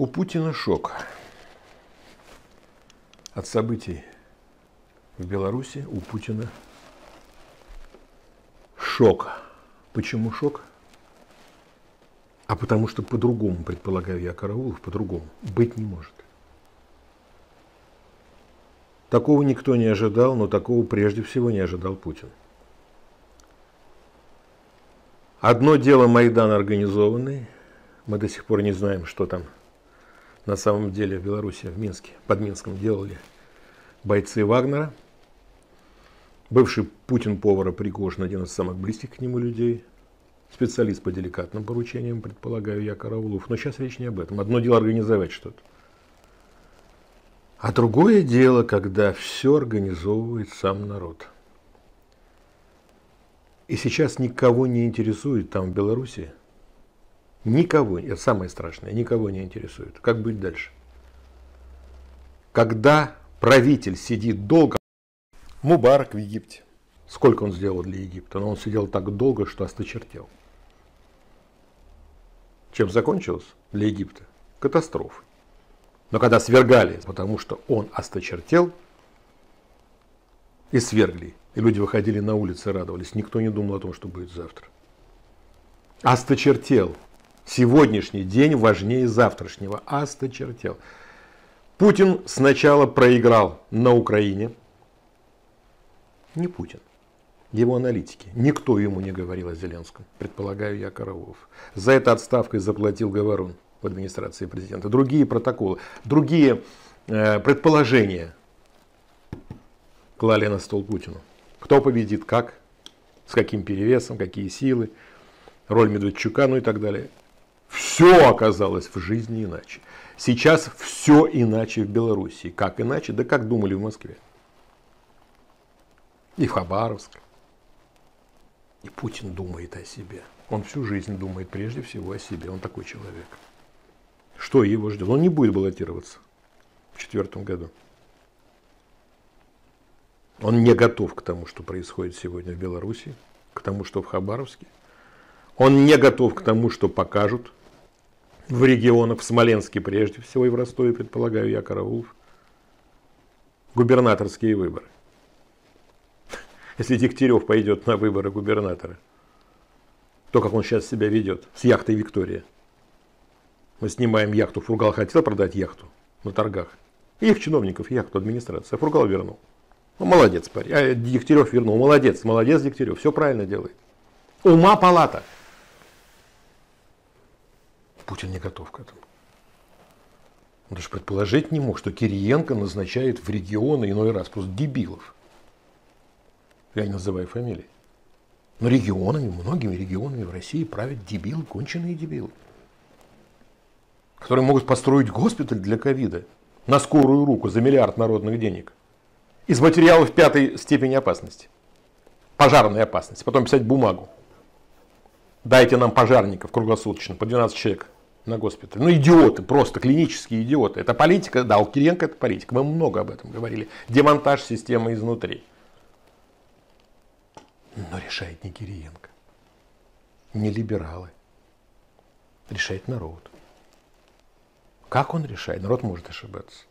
У Путина шок от событий в Беларуси. У Путина шок. Почему шок? А потому что по-другому, предполагаю я, Караулов, по-другому быть не может. Такого никто не ожидал, но такого прежде всего не ожидал Путин. Одно дело Майдан организованный, мы до сих пор не знаем, что там на самом деле в Беларуси, в Минске, под Минском делали бойцы Вагнера. Бывший Путин повара Пригожин, один из самых близких к нему людей. Специалист по деликатным поручениям, предполагаю я, Караулов. Но сейчас речь не об этом. Одно дело организовать что-то. А другое дело, когда все организовывает сам народ. И сейчас никого не интересует там в Беларуси, Никого, это самое страшное, никого не интересует. Как быть дальше? Когда правитель сидит долго, Мубарак в Египте, сколько он сделал для Египта, но он сидел так долго, что осточертел. Чем закончилось для Египта? Катастрофой. Но когда свергали, потому что он осточертел, и свергли, и люди выходили на улицы радовались, никто не думал о том, что будет завтра. Осточертел Сегодняшний день важнее завтрашнего. Осточертел. Путин сначала проиграл на Украине. Не Путин. Его аналитики. Никто ему не говорил о Зеленском. Предполагаю я, Караулов. За это отставкой заплатил Говорун в администрации президента. Другие протоколы, другие э, предположения клали на стол Путину. Кто победит, как, с каким перевесом, какие силы, роль Медведчука, ну и так далее. Все оказалось в жизни иначе. Сейчас все иначе в Беларуси. Как иначе? Да как думали в Москве. И в Хабаровске. И Путин думает о себе. Он всю жизнь думает прежде всего о себе. Он такой человек. Что его ждет? Он не будет баллотироваться в четвертом году. Он не готов к тому, что происходит сегодня в Беларуси, к тому, что в Хабаровске. Он не готов к тому, что покажут в регионах, в Смоленске прежде всего и в Ростове, предполагаю я, Караулов. Губернаторские выборы. Если Дегтярев пойдет на выборы губернатора, то, как он сейчас себя ведет с яхтой Виктория. Мы снимаем яхту. Фургал хотел продать яхту на торгах. их чиновников, яхту, администрация. Фургал вернул. Ну, молодец, парень. А Дегтярев вернул. Молодец, молодец Дегтярев. Все правильно делает. Ума палата. Путин не готов к этому. Он даже предположить не мог, что Кириенко назначает в регионы иной раз просто дебилов. Я не называю фамилии. Но регионами, многими регионами в России правят дебилы, конченые дебилы. Которые могут построить госпиталь для ковида на скорую руку за миллиард народных денег. Из материалов пятой степени опасности. Пожарной опасности. Потом писать бумагу. Дайте нам пожарников круглосуточно, по 12 человек на госпиталь. Ну, идиоты, просто клинические идиоты. Это политика, да, у Кириенко это политика. Мы много об этом говорили. Демонтаж системы изнутри. Но решает не Кириенко, не либералы. Решает народ. Как он решает? Народ может ошибаться.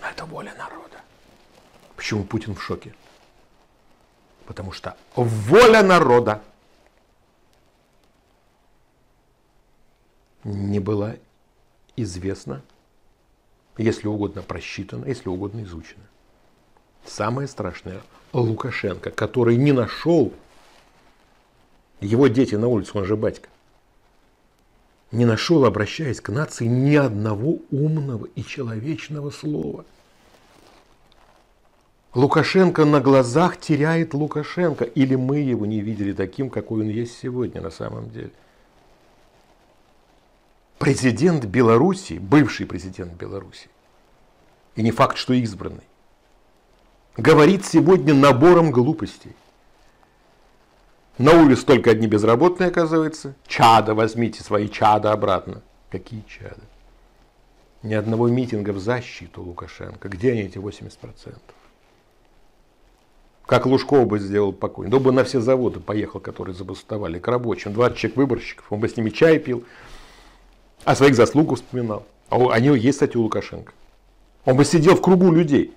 Но это воля народа. Почему Путин в шоке? Потому что воля народа не была известна, если угодно просчитана, если угодно изучена. Самое страшное – Лукашенко, который не нашел его дети на улице, он же батька, не нашел, обращаясь к нации, ни одного умного и человечного слова. Лукашенко на глазах теряет Лукашенко, или мы его не видели таким, какой он есть сегодня на самом деле – президент Беларуси, бывший президент Беларуси, и не факт, что избранный, говорит сегодня набором глупостей. На улице только одни безработные, оказывается. Чада, возьмите свои чада обратно. Какие чада? Ни одного митинга в защиту Лукашенко. Где они, эти 80%? Как Лужков бы сделал покойно. Он бы на все заводы поехал, которые забастовали, к рабочим. 20 человек выборщиков. Он бы с ними чай пил, о своих заслугах вспоминал. А они есть, кстати, у Лукашенко. Он бы сидел в кругу людей.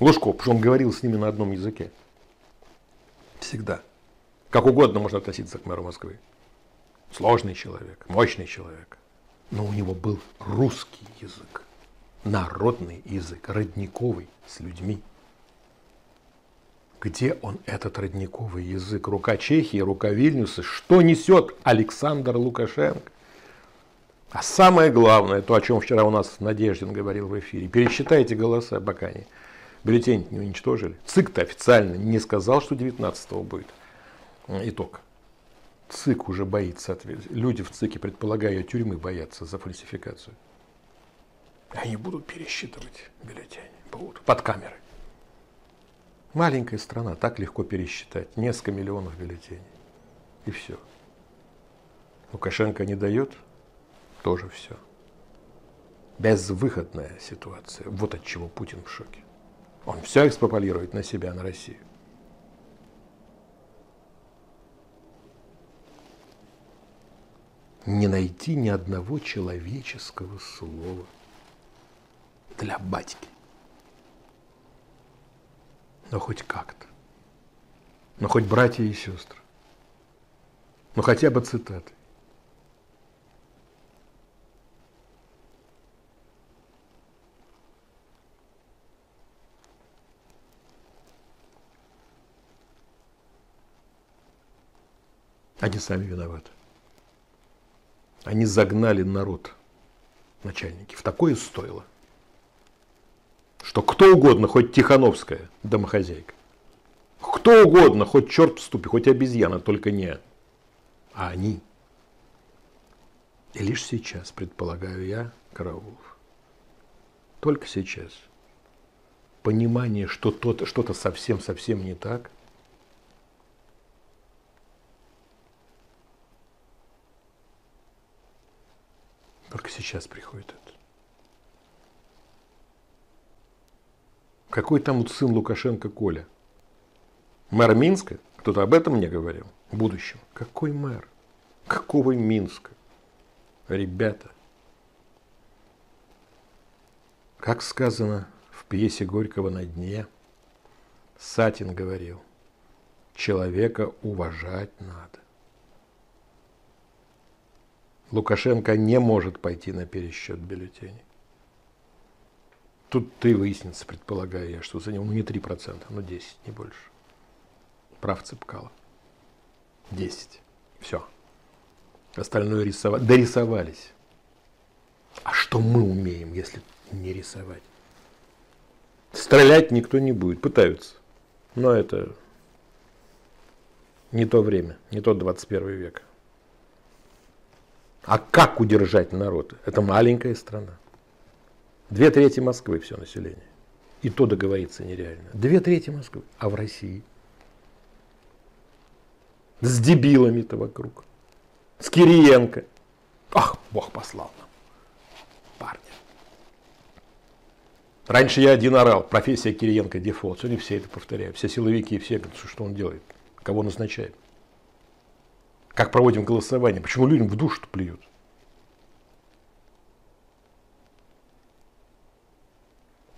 Лужков, потому что он говорил с ними на одном языке. Всегда. Как угодно можно относиться к мэру Москвы. Сложный человек, мощный человек. Но у него был русский язык. Народный язык, родниковый, с людьми. Где он, этот родниковый язык? Рука Чехии, рука Вильнюса. Что несет Александр Лукашенко? А самое главное, то, о чем вчера у нас Надеждин говорил в эфире, пересчитайте голоса Бакани. Бюллетень не уничтожили. ЦИК-то официально не сказал, что 19-го будет итог. ЦИК уже боится. Люди в ЦИКе, предполагаю, тюрьмы боятся за фальсификацию. Они будут пересчитывать бюллетени. Будут. Под камеры. Маленькая страна, так легко пересчитать. Несколько миллионов бюллетеней. И все. Лукашенко не дает, тоже все. Безвыходная ситуация. Вот от чего Путин в шоке. Он все экспропалирует на себя, на Россию. Не найти ни одного человеческого слова для батьки. Но хоть как-то. Но хоть братья и сестры. Ну хотя бы цитаты. Они сами виноваты. Они загнали народ, начальники, в такое стоило, что кто угодно, хоть Тихановская домохозяйка, кто угодно, хоть черт в ступе, хоть обезьяна, только не а они. И лишь сейчас, предполагаю я, Караулов, только сейчас, понимание, что что-то совсем-совсем не так – Только сейчас приходит это. Какой там сын Лукашенко Коля? Мэр Минска? Кто-то об этом мне говорил? В будущем. Какой мэр? Какого Минска? Ребята. Как сказано в пьесе Горького «На дне», Сатин говорил, человека уважать надо. Лукашенко не может пойти на пересчет бюллетеней. Тут ты выяснится, предполагаю я, что за него ну, не 3%, но 10, не больше. Прав Цыпкало. 10. Все. Остальное рисовать. Дорисовались. А что мы умеем, если не рисовать? Стрелять никто не будет. Пытаются. Но это не то время, не тот 21 век. А как удержать народ? Это маленькая страна. Две трети Москвы все население. И то договориться нереально. Две трети Москвы. А в России? С дебилами-то вокруг. С Кириенко. Ах, Бог послал нам. Парня. Раньше я один орал. Профессия Кириенко дефолт. Сегодня все это повторяют. Все силовики, все говорят, что он делает. Кого назначает. Как проводим голосование? Почему людям в душу плюют?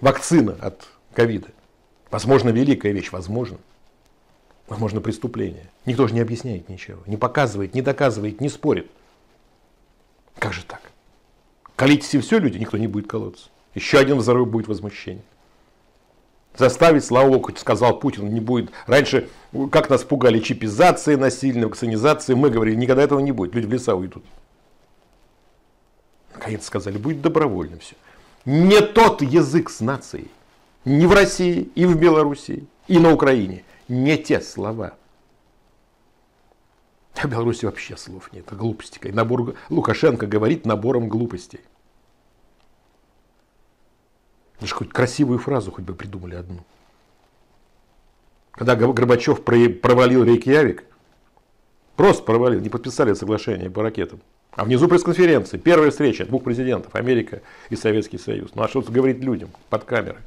Вакцина от ковида. Возможно, великая вещь, возможно. Возможно, преступление. Никто же не объясняет ничего, не показывает, не доказывает, не спорит. Как же так? Колитесь и все, люди, никто не будет колоться. Еще один взрыв будет возмущение. Заставить, слава богу, сказал Путин, не будет. Раньше, как нас пугали чипизации насильной, вакцинизации, мы говорили, никогда этого не будет, люди в леса уйдут. Наконец сказали, будет добровольно все. Не тот язык с нацией. Ни в России, и в Белоруссии, и на Украине. Не те слова. А в Беларуси вообще слов нет, это глупости. Набор, Лукашенко говорит набором глупостей. Даже хоть красивую фразу хоть бы придумали одну. Когда Горбачев провалил Рейкьявик, просто провалил, не подписали соглашение по ракетам. А внизу пресс-конференции, первая встреча двух президентов, Америка и Советский Союз. Ну а что говорить людям под камерой?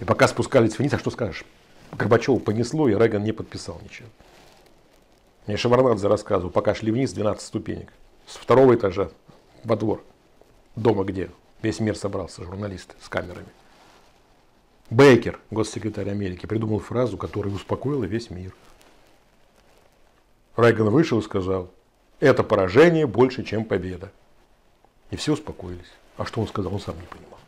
И пока спускались вниз, а что скажешь? Горбачеву понесло, и Реган не подписал ничего. Мне Шеварнадзе рассказывал, пока шли вниз 12 ступенек. С второго этажа во двор. дома где весь мир собрался, журналисты с камерами. Бейкер, госсекретарь Америки, придумал фразу, которая успокоила весь мир. Рейган вышел и сказал, это поражение больше, чем победа. И все успокоились. А что он сказал, он сам не понимал.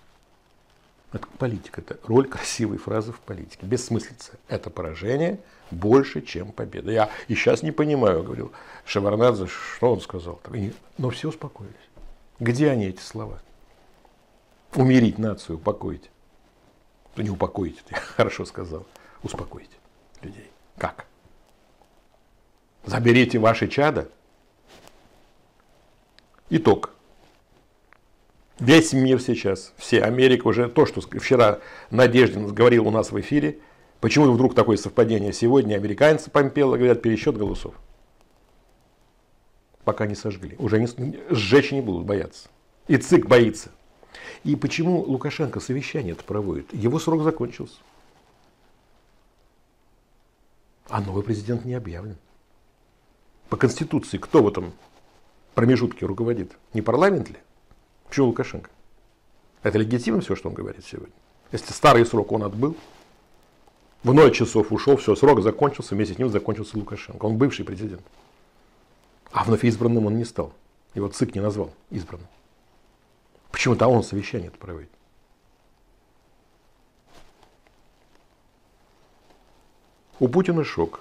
Это политика, это роль красивой фразы в политике. Бессмыслица. Это поражение больше, чем победа. Я и сейчас не понимаю, говорил Шеварнадзе, что он сказал. Но все успокоились. Где они, эти слова? Умерить нацию, упокоить. Не упокоить, я хорошо сказал. Успокоить людей. Как? Заберите ваши чада. Итог. Весь мир сейчас, все, Америка уже, то, что вчера Надеждин говорил у нас в эфире, почему вдруг такое совпадение сегодня, американцы Помпело говорят пересчет голосов. Пока не сожгли, уже не, сжечь не будут, бояться. И ЦИК боится. И почему Лукашенко совещание это проводит? Его срок закончился. А новый президент не объявлен. По Конституции кто в этом промежутке руководит? Не парламент ли? Почему Лукашенко? Это легитимно все, что он говорит сегодня? Если старый срок он отбыл, в ноль часов ушел, все, срок закончился, вместе с ним закончился Лукашенко. Он бывший президент. А вновь избранным он не стал. Его ЦИК не назвал избранным. Почему-то он совещание проводит. У Путина шок.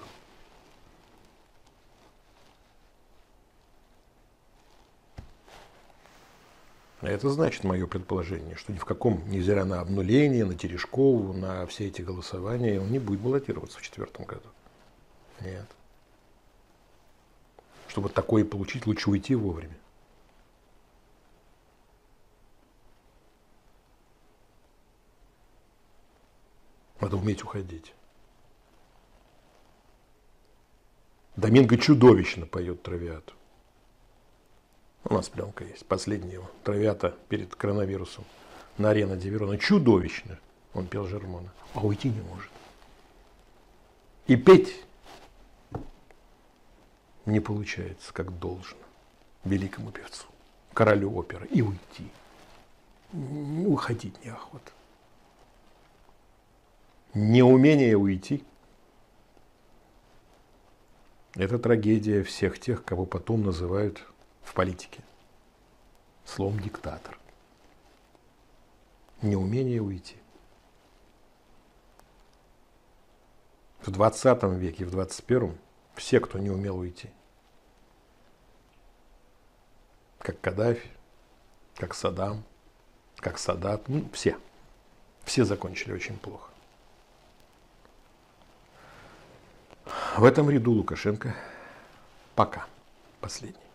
А это значит мое предположение, что ни в каком, невзирая на обнуление, на Терешкову, на все эти голосования, он не будет баллотироваться в четвертом году. Нет. Чтобы такое получить, лучше уйти вовремя. Надо уметь уходить. Доминго чудовищно поет травиату. У нас пленка есть, последняя его. Травиата перед коронавирусом на арена Диверона. Чудовищно он пел Жермона. А уйти не может. И петь не получается, как должно великому певцу, королю оперы. И уйти. Уходить неохота. Неумение уйти – это трагедия всех тех, кого потом называют в политике. Словом диктатор. Неумение уйти. В 20 веке, в 21 все, кто не умел уйти. Как Каддафи, как Саддам, как Садат, ну, все. Все закончили очень плохо. В этом ряду Лукашенко пока последний.